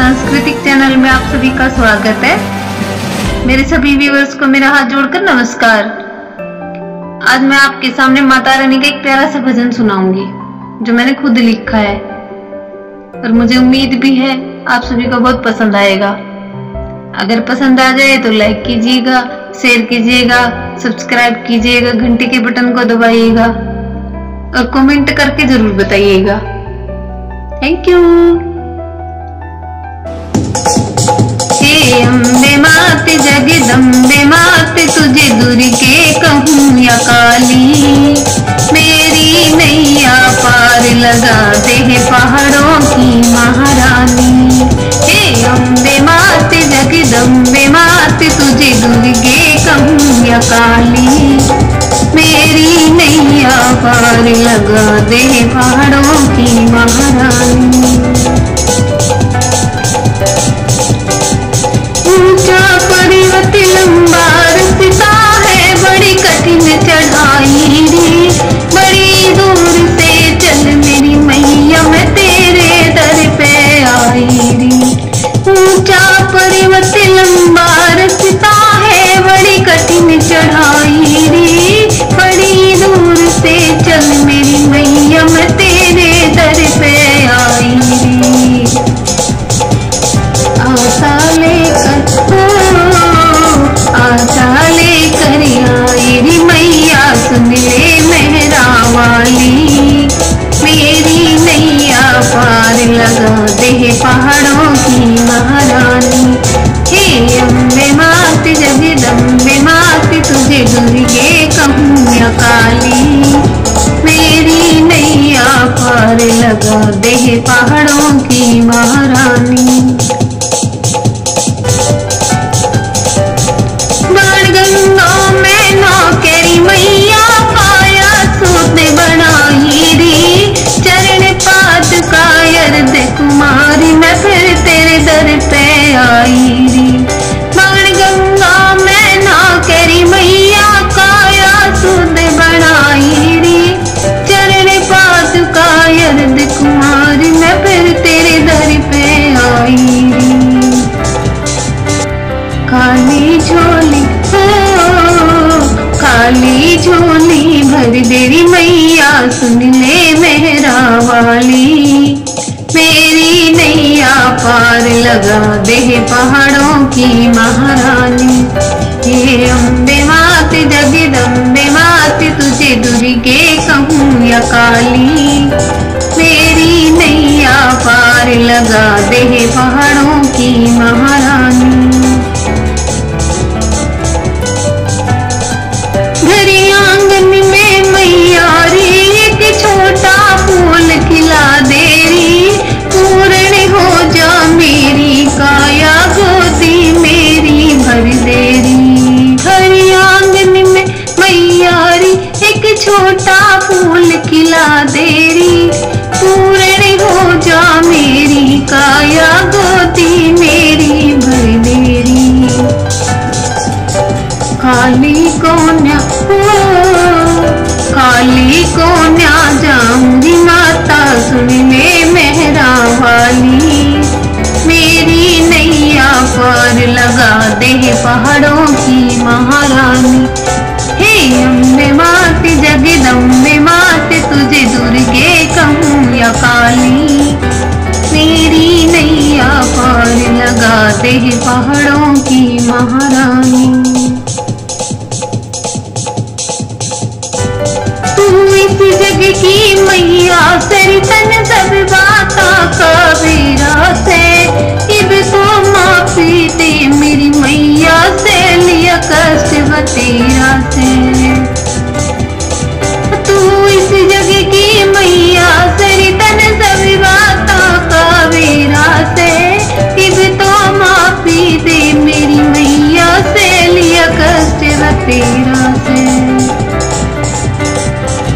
सांस्कृतिक चैनल में आप सभी का स्वागत है। मेरे सभी व्यूवर्स को मेरा हाथ जोड़कर नमस्कार। आज मैं आपके सामने माता रानी का एक प्यारा सा भजन सुनाऊँगी, जो मैंने खुद लिखा है। और मुझे उम्मीद भी है आप सभी को बहुत पसंद आएगा। अगर पसंद आ जाए तो लाइक कीजिएगा शेयर कीजिएगा सब्सक्राइब कीजिएगा, घंटे के बटन को दबाइएगा, और कमेंट करके ज़रूर बताइएगा। थैंक यू कहूँ या काली मेरी नैया पार लगा दे पहाड़ों की महारानी। ऊँचा पर्वत लंबा है, बड़ी कठिन चढ़ाई रे। बड़ी दूर से चल मेरी मैया, मैं तेरे दर पे आई रे। ऊँचा पर्वत लंबा दे पहाड़ों की महारानी। हे अम्बे मात जगदम्बे मात, तुझे दुर्गे कहूँ काली। मेरी नैया पार लगा दे पहाड़ों कायर नज़र तेरे दर पे आई। पहाड़ों की महारानी। हे अम्बे मात जगदम्बे मात, तुझे दुर्गे कहूँ या काली। मेरी नैया पार लगा दे पहाड़ों खिला दे री पूर्ण हो जा मेरी, काया गोदी मेरी भर दे काली कोन्या हो काली कोन्या, जाऊँगी माता सुन ले मेहरा वाली। मेरी नैया पार लगा दे पहाड़ों की महारानी। हे अम्बे मात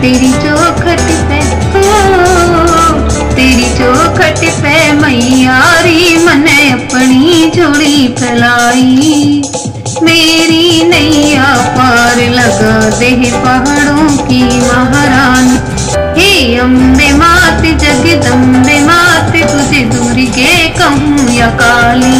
तेरी चौखट पे तेरी चौखट पे मैयारी मने अपनी जोड़ी फैलाई। मेरी नैया पार लगा दे पहाड़ों की महारानी। हे अम्बे मात जगदम्बे मात, तुझे दुर्गे कहूँ या काली।